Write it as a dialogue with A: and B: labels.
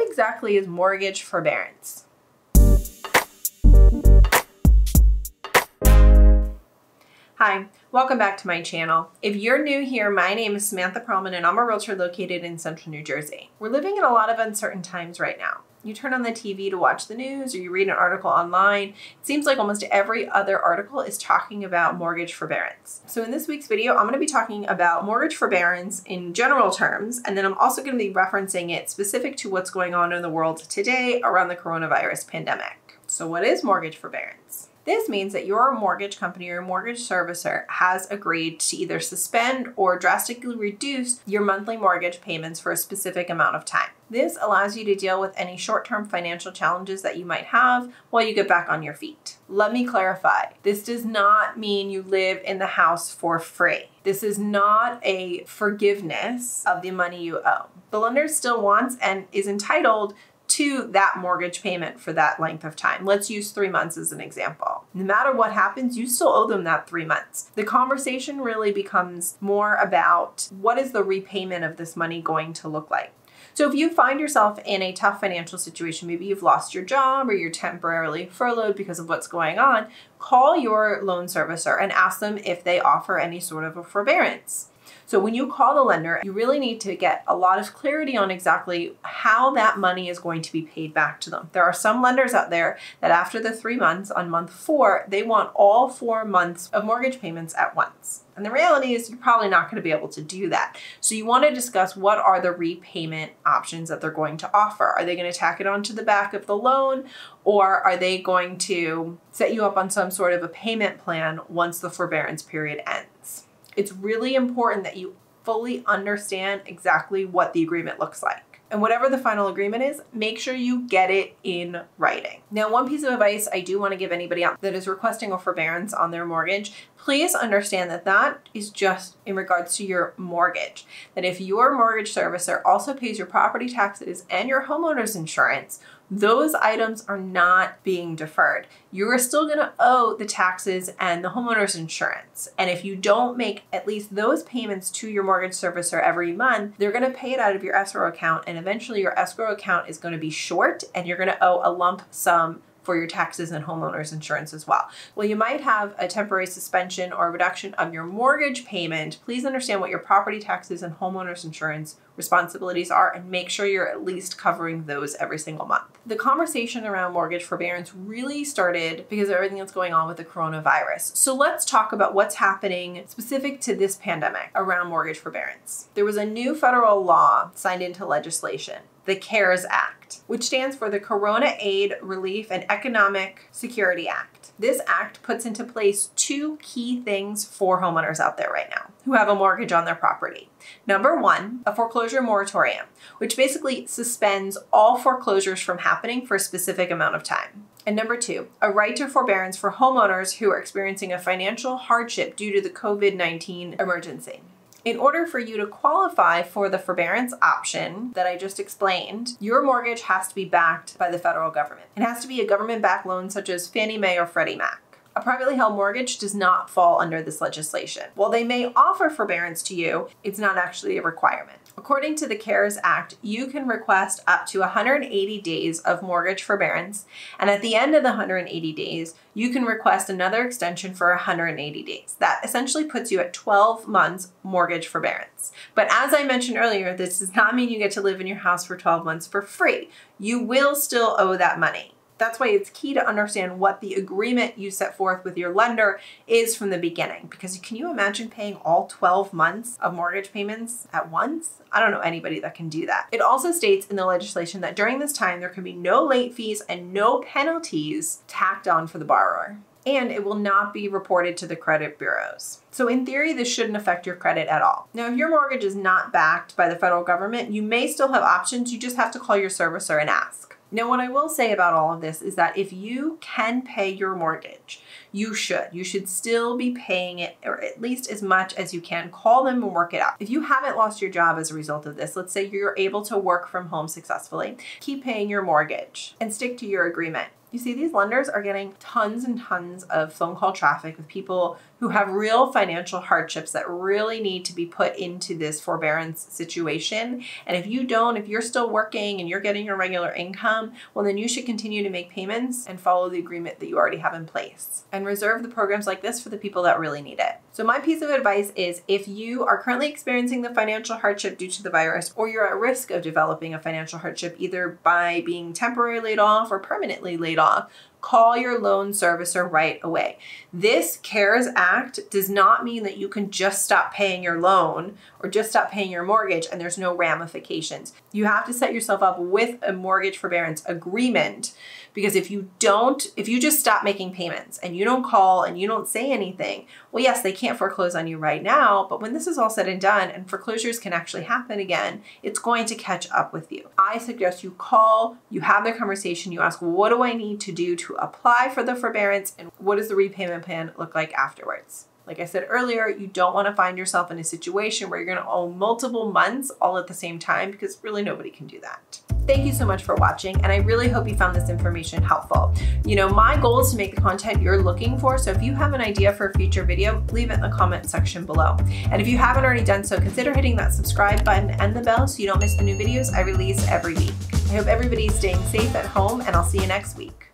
A: what exactly is mortgage forbearance? Hi, welcome back to my channel. If you're new here, my name is Samantha Pearlman and I'm a realtor located in central New Jersey. We're living in a lot of uncertain times right now. You turn on the TV to watch the news or you read an article online, it seems like almost every other article is talking about mortgage forbearance. So in this week's video, I'm going to be talking about mortgage forbearance in general terms, and then I'm also going to be referencing it specific to what's going on in the world today around the coronavirus pandemic. So what is mortgage forbearance? This means that your mortgage company or mortgage servicer has agreed to either suspend or drastically reduce your monthly mortgage payments for a specific amount of time. This allows you to deal with any short term financial challenges that you might have while you get back on your feet. Let me clarify this does not mean you live in the house for free. This is not a forgiveness of the money you owe. The lender still wants and is entitled to that mortgage payment for that length of time. Let's use three months as an example. No matter what happens, you still owe them that three months. The conversation really becomes more about what is the repayment of this money going to look like. So if you find yourself in a tough financial situation, maybe you've lost your job or you're temporarily furloughed because of what's going on, call your loan servicer and ask them if they offer any sort of a forbearance. So when you call the lender, you really need to get a lot of clarity on exactly how that money is going to be paid back to them. There are some lenders out there that after the three months on month four, they want all four months of mortgage payments at once. And the reality is you're probably not going to be able to do that. So you want to discuss what are the repayment options that they're going to offer. Are they going to tack it onto the back of the loan or are they going to set you up on some sort of a payment plan once the forbearance period ends? It's really important that you fully understand exactly what the agreement looks like. And whatever the final agreement is, make sure you get it in writing. Now, one piece of advice I do want to give anybody out that is requesting a forbearance on their mortgage, please understand that that is just in regards to your mortgage. That if your mortgage servicer also pays your property taxes and your homeowner's insurance, those items are not being deferred. You are still going to owe the taxes and the homeowner's insurance. And if you don't make at least those payments to your mortgage servicer every month, they're going to pay it out of your escrow account. And eventually, your escrow account is going to be short and you're going to owe a lump sum for your taxes and homeowners insurance as well. Well, you might have a temporary suspension or reduction of your mortgage payment. Please understand what your property taxes and homeowners insurance responsibilities are and make sure you're at least covering those every single month. The conversation around mortgage forbearance really started because of everything that's going on with the coronavirus. So let's talk about what's happening specific to this pandemic around mortgage forbearance. There was a new federal law signed into legislation the CARES Act, which stands for the Corona Aid, Relief, and Economic Security Act. This act puts into place two key things for homeowners out there right now who have a mortgage on their property. Number one, a foreclosure moratorium, which basically suspends all foreclosures from happening for a specific amount of time. And number two, a right to forbearance for homeowners who are experiencing a financial hardship due to the COVID 19 emergency. In order for you to qualify for the forbearance option that I just explained, your mortgage has to be backed by the federal government. It has to be a government backed loan such as Fannie Mae or Freddie Mac. A privately held mortgage does not fall under this legislation. While they may offer forbearance to you, it's not actually a requirement. According to the CARES Act, you can request up to 180 days of mortgage forbearance, and at the end of the 180 days, you can request another extension for 180 days. That essentially puts you at 12 months mortgage forbearance. But as I mentioned earlier, this does not mean you get to live in your house for 12 months for free. You will still owe that money. That's why it's key to understand what the agreement you set forth with your lender is from the beginning. Because can you imagine paying all 12 months of mortgage payments at once? I don't know anybody that can do that. It also states in the legislation that during this time, there can be no late fees and no penalties tacked on for the borrower and it will not be reported to the credit bureaus. So, in theory, this shouldn't affect your credit at all. Now, if your mortgage is not backed by the federal government, you may still have options. You just have to call your servicer and ask. Now, what I will say about all of this is that if you can pay your mortgage, you should. You should still be paying it, or at least as much as you can. Call them and work it out. If you haven't lost your job as a result of this, let's say you're able to work from home successfully, keep paying your mortgage and stick to your agreement. You see, these lenders are getting tons and tons of phone call traffic with people who have real financial hardships that really need to be put into this forbearance situation. And if you don't, if you're still working and you're getting your regular income, well, then you should continue to make payments and follow the agreement that you already have in place and reserve the programs like this for the people that really need it. So, my piece of advice is if you are currently experiencing the financial hardship due to the virus, or you're at risk of developing a financial hardship either by being temporarily laid off or permanently laid off, call your loan servicer right away. This CARES Act does not mean that you can just stop paying your loan or just stop paying your mortgage and there's no ramifications. You have to set yourself up with a mortgage forbearance agreement because if you don't, if you just stop making payments and you don't call and you don't say anything, well, yes, they can't foreclose on you right now, but when this is all said and done and foreclosures can actually happen again, it's going to catch up with you. I suggest you call, you have the conversation, you ask, what do I need to do to apply for the forbearance and what does the repayment plan look like afterwards? Like I said earlier, you don't want to find yourself in a situation where you're going to owe multiple months all at the same time because really nobody can do that. Thank you so much for watching, and I really hope you found this information helpful. You know, my goal is to make the content you're looking for, so if you have an idea for a future video, leave it in the comment section below. And if you haven't already done so, consider hitting that subscribe button and the bell so you don't miss the new videos I release every week. I hope everybody's staying safe at home, and I'll see you next week.